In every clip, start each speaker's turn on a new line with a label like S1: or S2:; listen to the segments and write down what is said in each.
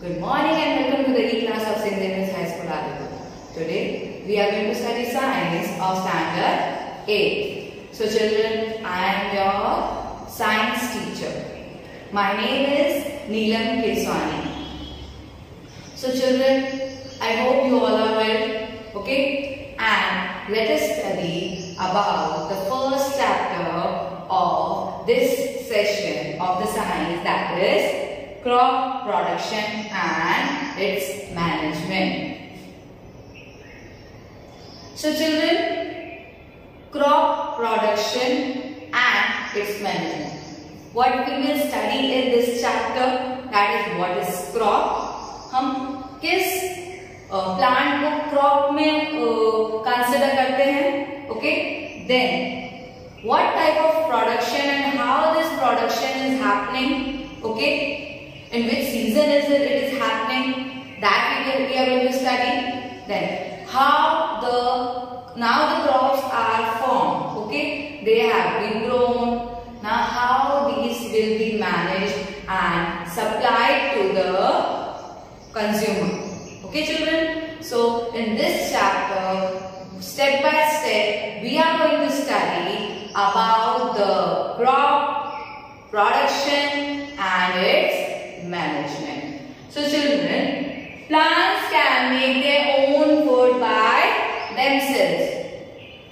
S1: Good morning and welcome to the E-class of St. Xavier's High School, Adipur. Today we are going to study science of standard 8. So children, I am your science teacher. My name is Neelam Keswani. So children, I hope you all are well. Okay? And let us study about the first chapter of this session of the science that is crop production and its management. So children, crop production and its management. What we will study in this chapter that is what is crop. हम किस plant को crop में consider करते हैं okay then what type of production and how this production is happening okay in which season is it, it is happening. That we, will, we are going to study. Then how the now the crops are formed okay? They have been grown. Now how these will be managed and supplied to the consumer okay children? So in this chapter step by step we are going to study about the crop production and management. So children, plants can make their own food by themselves.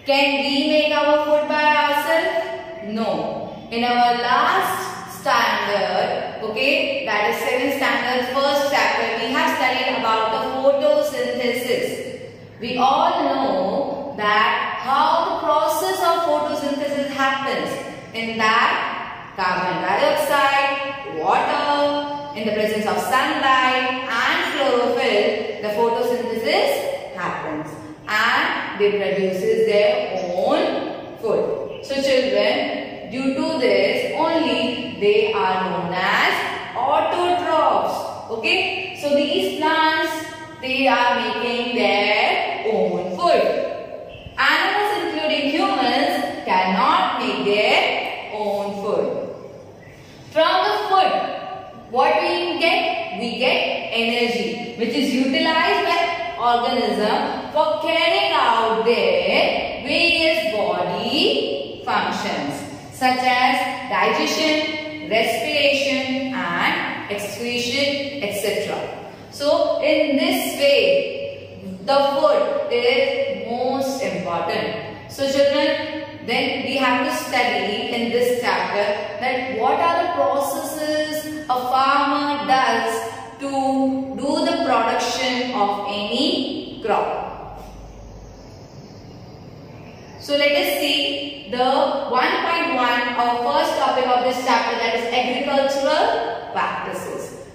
S1: Can we make our food by ourselves? No. In our last standard, okay, that is 7th standard, first chapter, we have studied about the photosynthesis. We all know that how the process of photosynthesis happens. In that, carbon dioxide, water, in the presence of sunlight and chlorophyll, the photosynthesis happens and they produces their own food. So children, due to this only they are known as autotrophs. Okay, so these plants they are making their own food. Animals including humans cannot make their own food. From the food what we get? We get energy which is utilized by organism for carrying out their various body functions such as digestion, respiration and excretion etc. So in this way the food is most important. So children then we have to study in this chapter that what are the processes a farmer does to do the production of any crop. So let us see the 1.1 or first topic of this chapter that is agricultural practices.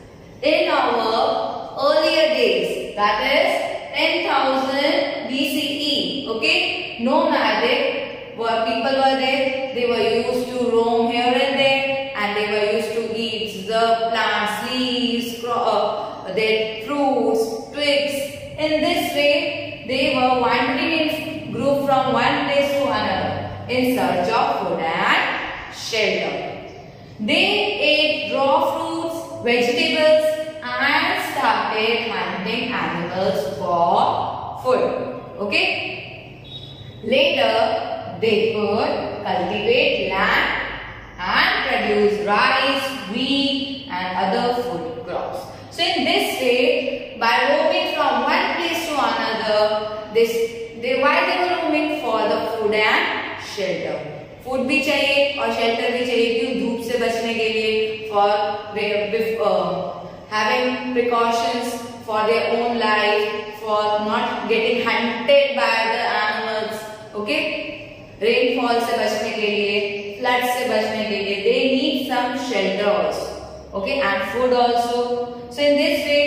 S1: In our earlier days that is 10,000 BCE okay nomadic where people were there, they were used to roam here and there and they were used to eat the plants, leaves, uh, their fruits, twigs. In this way, they were wandering in group from one place to another in search of food and shelter. They ate raw fruits, vegetables and started hunting animals for food. Okay. Later, they could cultivate land and produce rice, wheat and other food crops. So in this way, by roaming from one place to another, this they why they were roaming for the food and shelter. Food भी चाहिए और shelter भी चाहिए क्यों धूप से बचने के लिए for having precautions for their own life for not getting hunted by the animals okay Rainfall से बचने के लिए फ्लड से बचने के लिए they need some shelter okay and food also so in this way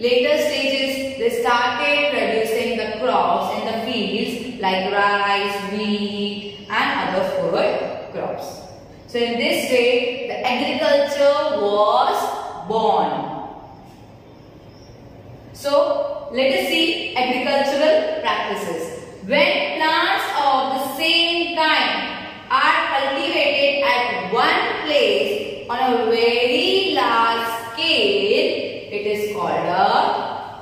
S1: later stages they started producing the crops in the fields like rice wheat and other forward crops so in this way the agriculture was born so let see agricultural practice when plants of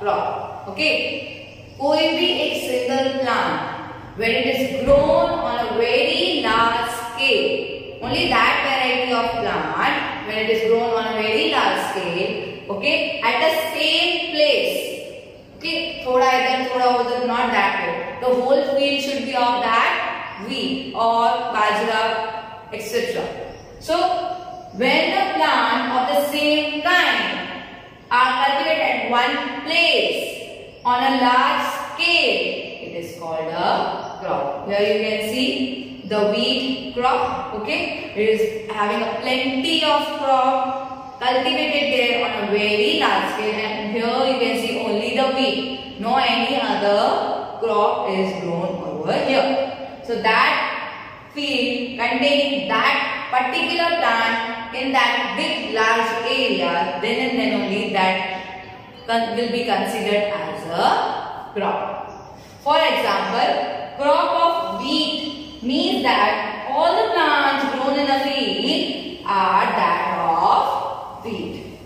S1: crop. Okay. कोई भी एक single plant when it is grown on a very large scale, only that variety of plant when it is grown on a very large scale, okay, at the same place. Okay, thoda idhar, thoda udhar, not that way. The whole field should be of that wheat or bajra, etc. So, when the plant of the same kind are cultivated at one place on a large scale, it is called a crop. Here you can see the wheat crop. Okay, it is having a plenty of crop cultivated there on a very large scale and here you can see only the wheat. No any other crop is grown over here. So that field containing that particular plant in that big large area then and then only that will be considered as a crop. For example, crop of wheat means that all the plants grown in a field are that of wheat.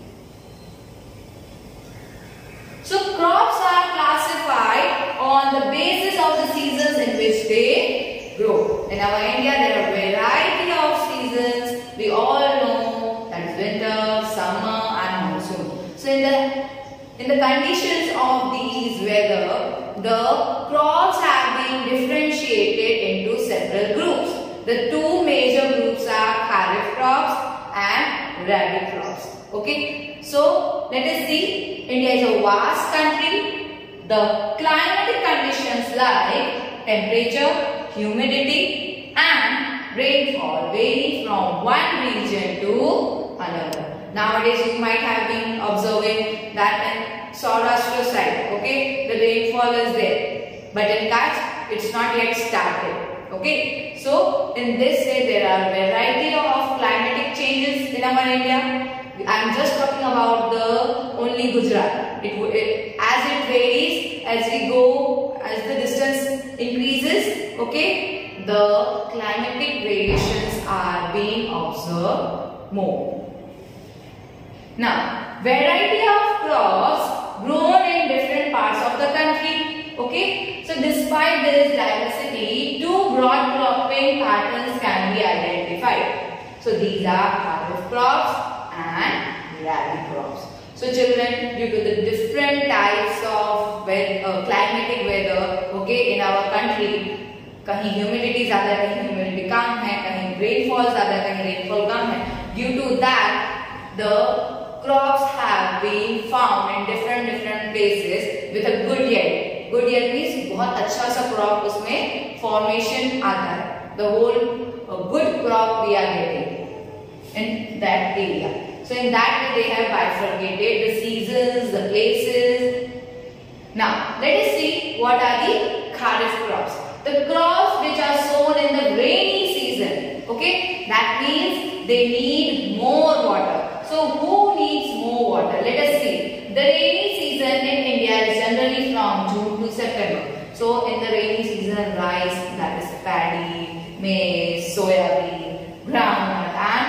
S1: So crops are classified on the basis of the seasons in which they grow. In our India there are In the in the conditions of these weather, the crops have been differentiated into several groups. The two major groups are kharif crops and rabi crops. Okay, so let us see. India is a vast country. The climatic conditions like temperature, humidity and rainfall vary from one region to another. Nowadays you might have been observing that in Saurashtra side, okay, the rainfall is there. But in Kutch, it's not yet started. Okay, so in this way there are variety of climatic changes in our India. I am just talking about the only Gujarat. It, it, as it varies, as we go, as the distance increases, okay, the climatic variations are being observed more. Now, variety of crops grown in different parts of the country. Okay, so despite this diversity, two broad cropping patterns can be identified. So these are kharif crops and rabi crops. So children, due to the different types of weather, uh, climatic weather, okay, in our country, कहीं humidity ज़्यादा कहीं humidity कम है कहीं rainfall ज़्यादा कहीं rainfall कम है Due to that the crops have been found in different different places with a good yield. Good yield means बहुत अच्छा सा crop उसमें formation आता है. The whole uh, good crop we are getting in that area. So in that way they have bifurcated the seasons, the places. Now let us see what are the kharif crops. The crops which are sown in the rainy season. Okay, that means they need more water. So who needs more water? Let us see. The rainy season in India is generally from June to September. So in the rainy season rice that is paddy, maize, soybean, groundnut and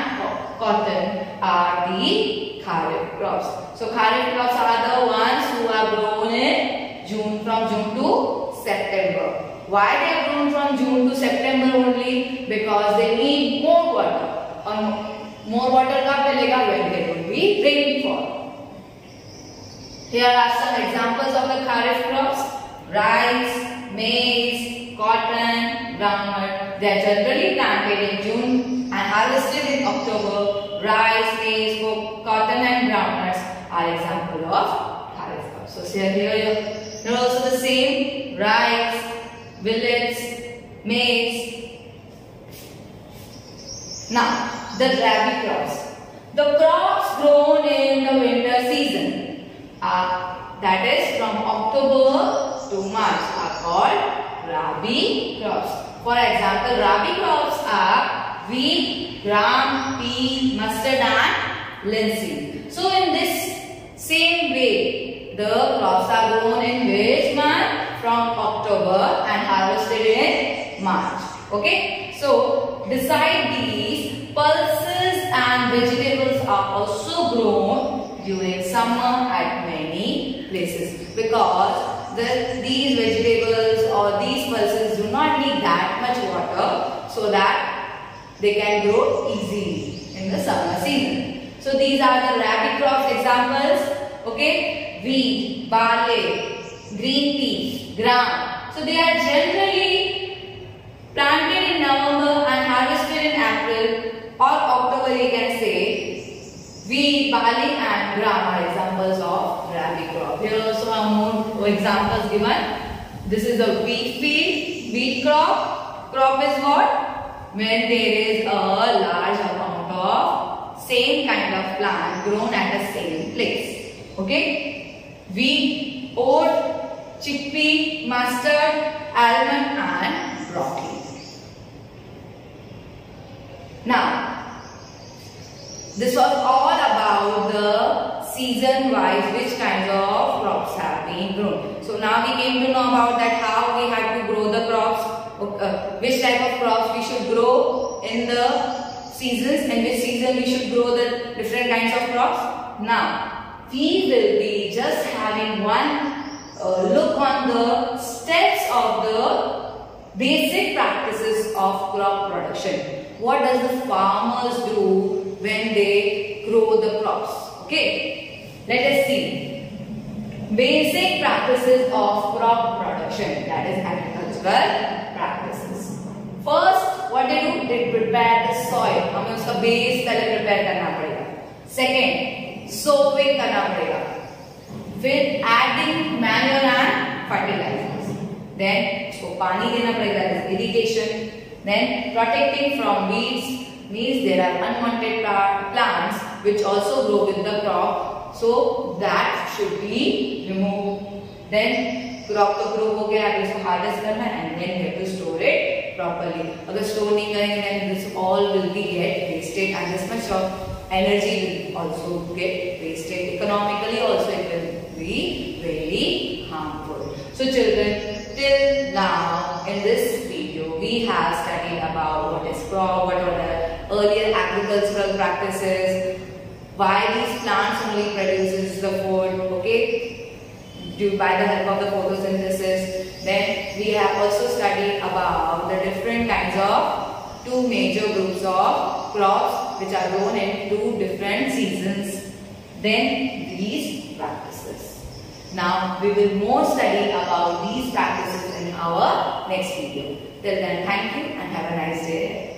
S1: cotton are the kharif crops. So kharif crops are the ones who are grown in June from June to September. Why they are grown from June to September only? Because they need more water. Or more water कब मिलेगा when there will Rainfall. Here are some examples of the kharif crops: rice, maize, cotton, groundnut. They are generally planted in June and harvested in October. Rice, maize, cotton, and groundnuts are example of kharif crops. So here, here, here also the same rice, millets, maize. Now the rabi crops. The crops grown in the winter season are that is from October to March are called rabi crops. For example, rabi crops are wheat, gram, pea, mustard and linseed. So in this same way, the crops are grown in which month? From October and harvested in March. Okay. So beside during summer at many places because the, these vegetables or these pulses do not need that much water so that they can grow easily in the summer season. So these are the rabi crops examples. Okay, wheat, barley, green peas, gram. So they are generally planted in November and harvested in April or October you can barley and gram are examples of rabi crop. Here also are more examples given. This is a wheat field, wheat crop. Crop is what? When there is a large amount of same kind of plant grown at the same place. Okay? Wheat, oat, chickpea, mustard, almond and broccoli. Now, this was all about the season wise which kinds of crops have been grown. So now we came to know about that how we have to grow the crops, uh, which type of crops we should grow in the seasons and which season we should grow the different kinds of crops. Now we will be just having one uh, look on the steps of the basic practices of crop production. What does the farmers do when they grow the crops. Okay, let us see. Basic practices of crop production that is agricultural practices. First, what they do? They prepare the soil. हमें उसका base पहले prepare करना पड़ेगा. Second, sowing करना पड़ेगा. फिर adding manure and fertilizers. Then उसको पानी देना पड़ेगा. That is irrigation. Then protecting from weeds means there are unwanted plants which also grow with the crop so that should be removed then crop तो grow हो गया अभी इसको harvest करना है and then you have to store it properly अगर store नहीं करेंगे then this all will be get wasted and this much of energy will also get wasted economically also it will be very harmful so children till now in this video we have studied about what is crop what are the earlier agricultural practices, why these plants only produces the food, okay, due by the help of the photosynthesis. Then we have also studied about the different kinds of two major groups of crops which are grown in two different seasons. Then these practices. Now we will more study about these practices in our next video. Till then thank you and have a nice day.